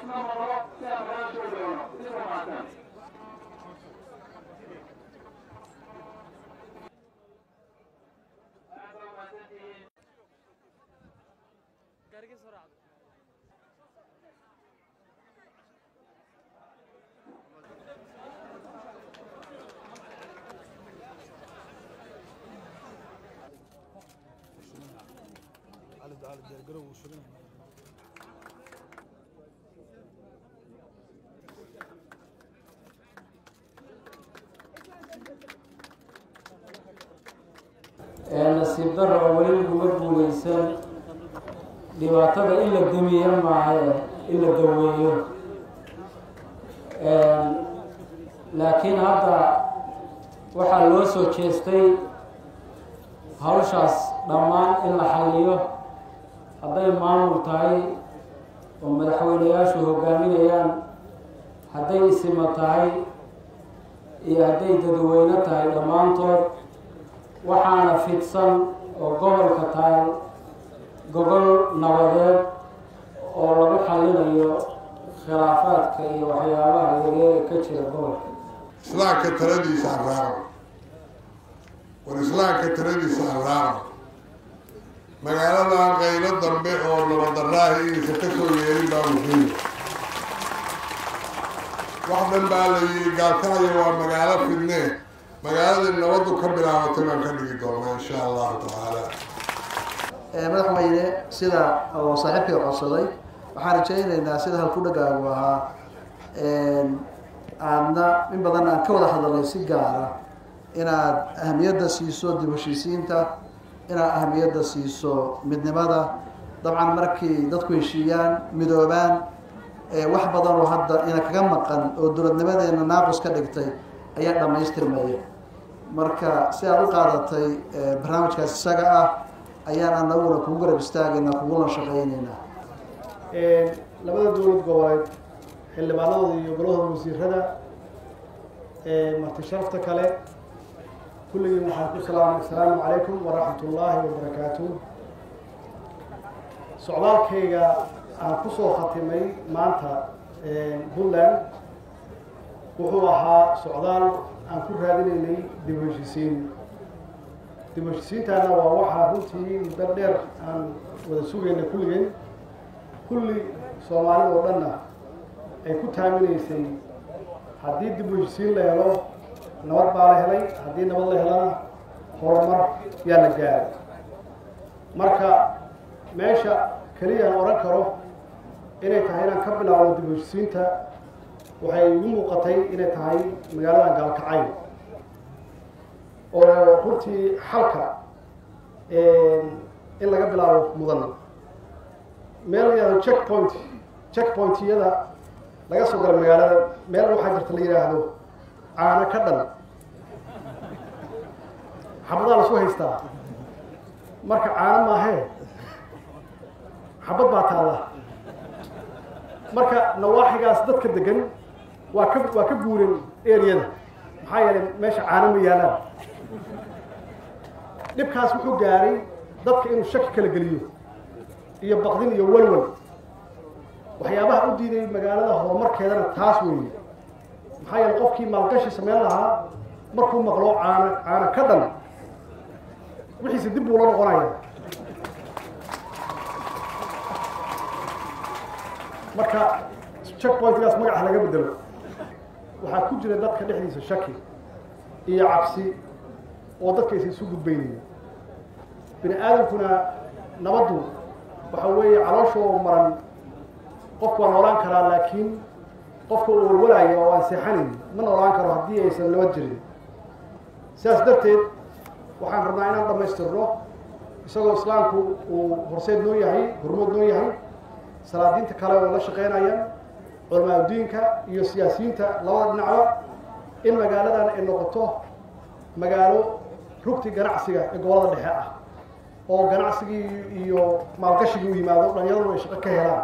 isna maqlo si aan kaga soo dhowno nasiib darro oo weli guulaysan dhibaatada in la damiyo maahae in la daweeyo. Laakiin hadda waxaa loo soo jeestay hawshaas dhammaan in la xalliyo. Hadday maamul tahay oo madaxweyneyaashu hogaaminayaan hadday isima tahay iyo hadday dadweyne tahay dhammaantood waxaana fidsan oo gobolka taal gobol nabadeed oo lagu xallinayo khilaafaadka iyo waxyaabaha yareega ka jira gobolka. Islaamka taladiisa aan raaco. War islaamka taladiisa aan raaco. Magaaladan qaylo dambe oo nabadaraahi inaysan ka soo yeelin baa muhiim. Wax dhan baa la yidhi gaalkacyo waa magaalo fidnee magaaladii nabaddu ka bilaabatay baan ka dhigi doonaa insha allahu tacaala madaxweyne sida oo saaxiibkay codsaday waxaan rajaynaynaa sida halkudhagaagu ahaa aadna in badan aan ka wada hadalnay si gaara inaad ahamiyadda siiso dib heshiisiinta inaad ahamiyadda siiso midnimada dabcan markii dadku heshiiyaan midoobaan wax badan oo hadda ina kaga maqan oo dowladnimadeena naaqus ka dhigtay ayaa dhammaystirmaya marka si aad u qaadatay barnaamijkaas isaga ah ayaan anaguna kugu garab istaagaynaa kugula shaqaynaynaa labada dowlad goboleed xildhibaanadooda iyo golahooda wasiirada marti sharafta kale kulligiin waxaan ku salaamay asalaamu calaykum waraxmat ullaahi wabarakaatu socdaalkayga aan ku soo khatimay maanta puntland wuxuu ahaa socdaal aan ku raadinaynay dib heshisiin dib heshisiintaana waa waxaa runtii muddo dheer aan wada sugayna kulligeen kulli soomaalida oo dhanna ay ku taaminaysay haddii dib heshisiin la helo nabad baa la helay haddii nabad la helana horumar yaa la gaaray. Marka meesha keliyaan odhan karo inay tahay inaan ka bilaabno dib heshisiinta waxay igu muuqatay inay tahay magaaladan gaalkacay. Oo runtii xalka in laga bilaabo mudan meel la yihahdo check point check pointiyada laga soo gala magaalada meel waxaa jirta la yidhaahdo caano ka dhan. Xabadaa lasu haystaa. Marka caano maahee xabad baa taalla. Marka nawaaxigaas dadka degan waa ka waa ka guuren eriyada maxaa yeelay meesha caano ma yaalaan dhibkaas wuxuu gaaray dadka inuu shaki kala geliyo iyo baqdin iyo walwal. Waxyaabaha u diiday magaalada horumarkeedana taas weeye. Maxaa yeelay qofkii maalgashi samayn lahaa markuu maqlo caano caano ka dhan wixiise dib buu la noqonaya marka check pointgaas magaca laga bedelo waxaa ku jira dadka dhexdiisa shaki iyo cabsi oo dadkaysa isu gudbaynaya bini aadamkuna nabaddu waxa weeye calooshoo maran qofku waa noolaan karaa laakiin qofka uu walwalaayo oo aan seexanayn. Ma noolaan karo haddii aysan nabad jirin. Sidaas darteed waxaan rabnaa inaan dhammaystirno isagoo islaamku uu horseed noo yahay hormood noo yahay salaadiinta kale oo la shaqeynayaan culamaa udiinka iyo siyaasiyiinta labada dhinacba in magaaladan ay noqoto magaalo rugti ganacsiga ee gobollada dhexe ah oo ganacsigii iyo maalgashigii u yimaado dhalinyaradu ay shaqo ka helaan